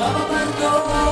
Love a